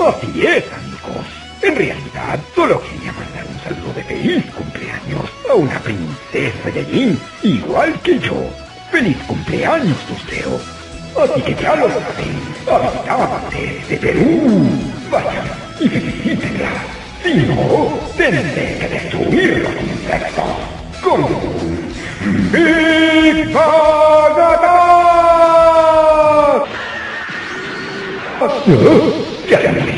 Así es, amigos. En realidad, solo quería mandar un saludo de feliz cumpleaños a una princesa de allí, igual que yo. ¡Feliz cumpleaños, Lucero! Así que ya lo saben, habitante de Perú. Vayan y felicítenla. Si no, tendré que destruir los insectos con un 不得，真。